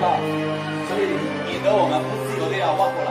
嘛，所以免得我们不自由的要挖过来。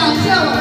啊，受。